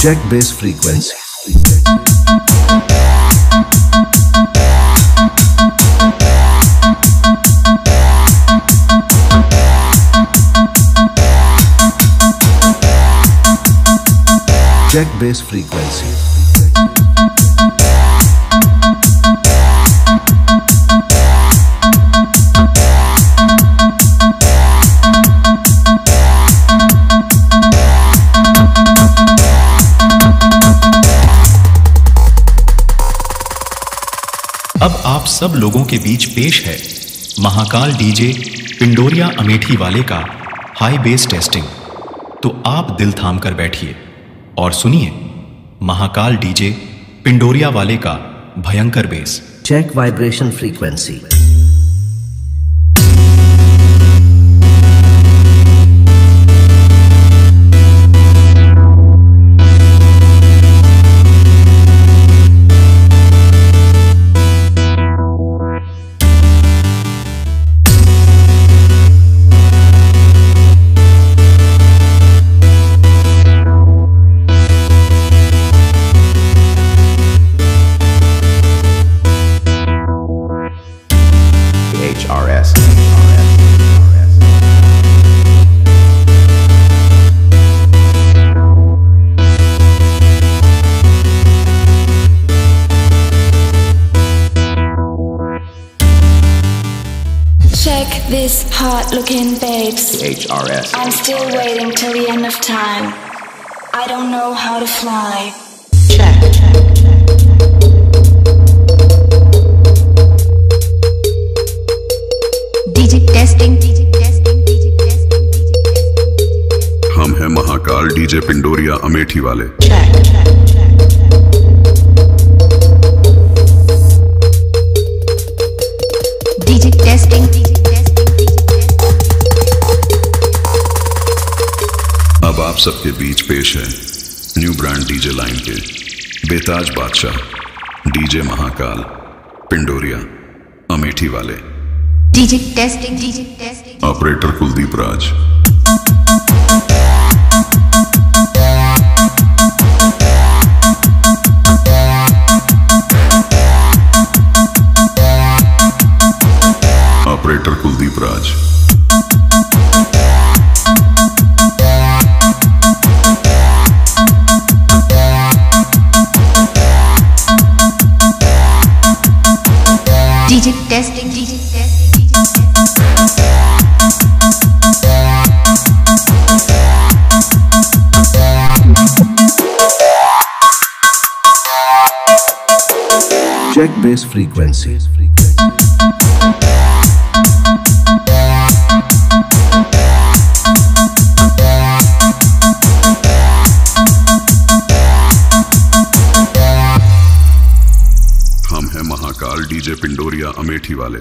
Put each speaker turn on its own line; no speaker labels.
Check bass frequency. Check bass frequency.
अब आप सब लोगों के बीच पेश है महाकाल डीजे पिंडोरिया अमेठी वाले का हाई बेस टेस्टिंग तो आप दिल थाम कर बैठिए और सुनिए महाकाल डीजे पिंडोरिया वाले का भयंकर bass
check vibration frequency. HRS.
Check this hot looking babes.
HRS.
I'm still waiting till the end of time. I don't know how to fly.
DJ
Mahakal DJ Pindoria Amethi वाले
DJ testing.
अब आप सबके बीच पेश है new brand DJ line के बेताज बादशाह DJ Mahakal Pindoria Amethi वाले
DJ testing DJ testing
operator Kuldeep Raj operator Kuldeep Raj
DJ testing, DJ testing, DJ testing.
Check bass frequency.
Pindoria Amethi वाले।